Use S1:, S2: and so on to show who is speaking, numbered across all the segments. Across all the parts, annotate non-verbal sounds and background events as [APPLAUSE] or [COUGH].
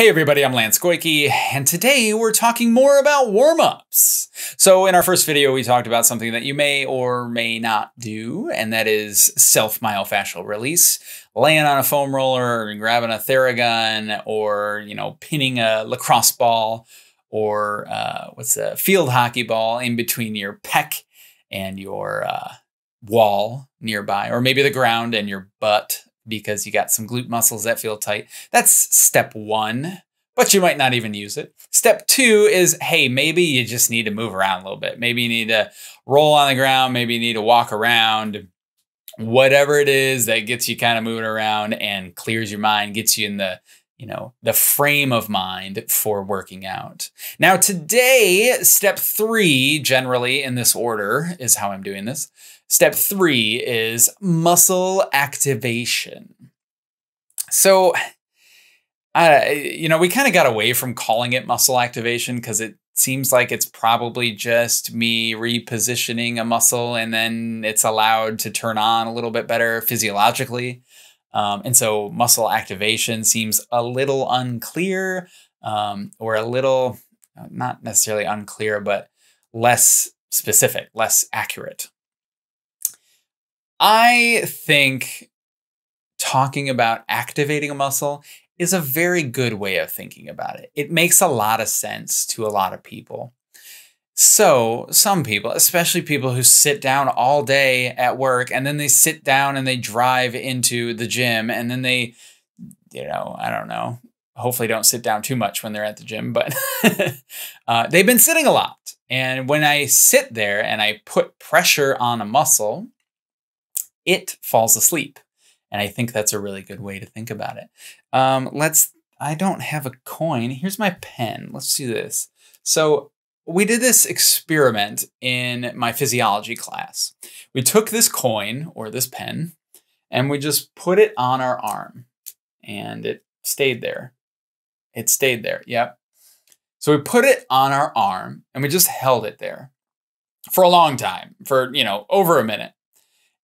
S1: Hey everybody, I'm Lance Goyke, and today we're talking more about warm-ups. So in our first video, we talked about something that you may or may not do, and that is self-myofascial release. Laying on a foam roller, and grabbing a Theragun, or you know, pinning a lacrosse ball, or uh, what's a field hockey ball in between your pec and your uh, wall nearby, or maybe the ground and your butt because you got some glute muscles that feel tight. That's step one, but you might not even use it. Step two is, hey, maybe you just need to move around a little bit. Maybe you need to roll on the ground. Maybe you need to walk around. Whatever it is that gets you kind of moving around and clears your mind, gets you in the you know, the frame of mind for working out. Now, today, step three, generally in this order, is how I'm doing this. Step three is muscle activation. So, uh, you know, we kind of got away from calling it muscle activation because it seems like it's probably just me repositioning a muscle and then it's allowed to turn on a little bit better physiologically. Um, and so muscle activation seems a little unclear um, or a little, uh, not necessarily unclear, but less specific, less accurate. I think talking about activating a muscle is a very good way of thinking about it. It makes a lot of sense to a lot of people. So, some people, especially people who sit down all day at work and then they sit down and they drive into the gym and then they, you know, I don't know, hopefully don't sit down too much when they're at the gym, but [LAUGHS] uh, they've been sitting a lot. And when I sit there and I put pressure on a muscle, it falls asleep. And I think that's a really good way to think about it. Um, let's, I don't have a coin. Here's my pen. Let's do this. So we did this experiment in my physiology class. We took this coin or this pen and we just put it on our arm and it stayed there. It stayed there. Yep. So we put it on our arm and we just held it there for a long time, for, you know, over a minute.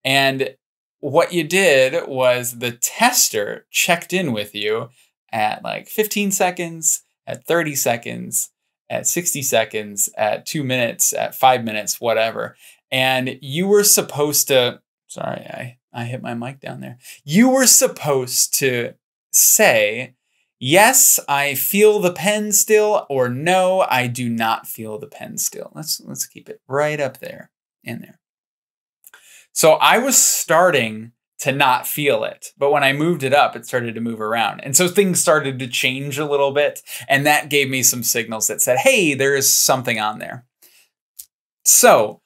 S1: And what you did was the tester checked in with you at like 15 seconds, at 30 seconds, at 60 seconds, at two minutes, at five minutes, whatever. And you were supposed to, sorry, I, I hit my mic down there. You were supposed to say, yes, I feel the pen still, or no, I do not feel the pen still. Let's, let's keep it right up there in there. So I was starting to not feel it. But when I moved it up, it started to move around. And so things started to change a little bit. And that gave me some signals that said, hey, there is something on there. So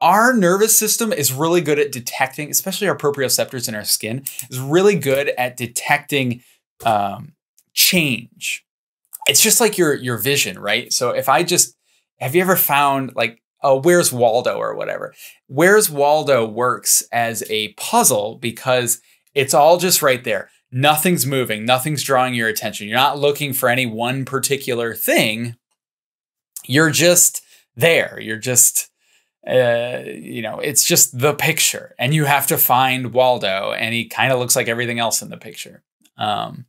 S1: our nervous system is really good at detecting, especially our proprioceptors in our skin, is really good at detecting um, change. It's just like your your vision, right? So if I just have you ever found like uh, Where's Waldo or whatever. Where's Waldo works as a puzzle because it's all just right there. Nothing's moving, nothing's drawing your attention. You're not looking for any one particular thing. You're just there. You're just, uh, you know, it's just the picture, and you have to find Waldo, and he kind of looks like everything else in the picture. Um,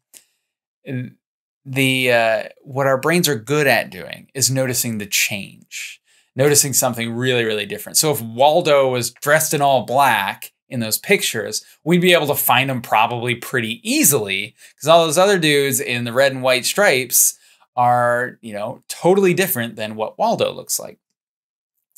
S1: the uh, what our brains are good at doing is noticing the change noticing something really, really different. So if Waldo was dressed in all black in those pictures, we'd be able to find him probably pretty easily because all those other dudes in the red and white stripes are, you know, totally different than what Waldo looks like.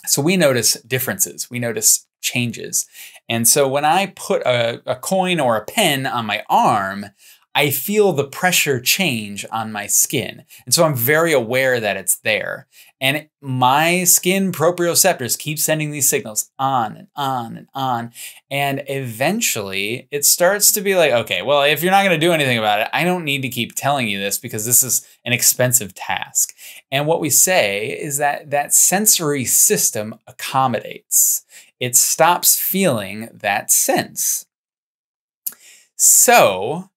S1: So we notice differences, we notice changes. And so when I put a, a coin or a pen on my arm, I feel the pressure change on my skin. And so I'm very aware that it's there. And my skin proprioceptors keep sending these signals on and on and on. And eventually it starts to be like, okay, well, if you're not going to do anything about it, I don't need to keep telling you this because this is an expensive task. And what we say is that that sensory system accommodates, it stops feeling that sense. So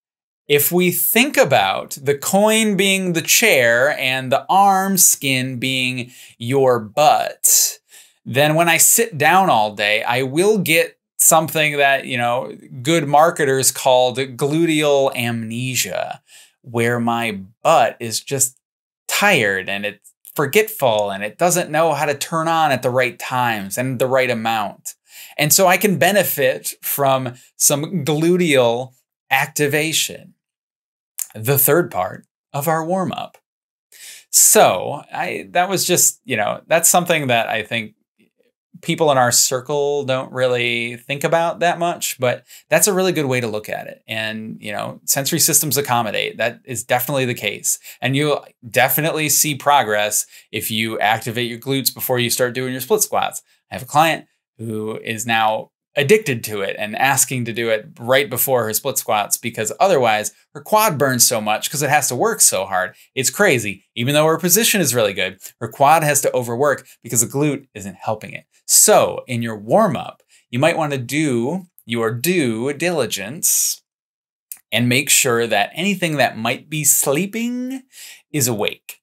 S1: if we think about the coin being the chair and the arm skin being your butt, then when I sit down all day, I will get something that, you know, good marketers called gluteal amnesia, where my butt is just tired and it's forgetful and it doesn't know how to turn on at the right times and the right amount. And so I can benefit from some gluteal activation. The third part of our warm up. So I that was just, you know, that's something that I think people in our circle don't really think about that much, but that's a really good way to look at it. And, you know, sensory systems accommodate. That is definitely the case. And you'll definitely see progress if you activate your glutes before you start doing your split squats. I have a client who is now addicted to it and asking to do it right before her split squats because otherwise her quad burns so much because it has to work so hard. It's crazy. Even though her position is really good, her quad has to overwork because the glute isn't helping it. So in your warm up, you might want to do your due diligence and make sure that anything that might be sleeping is awake.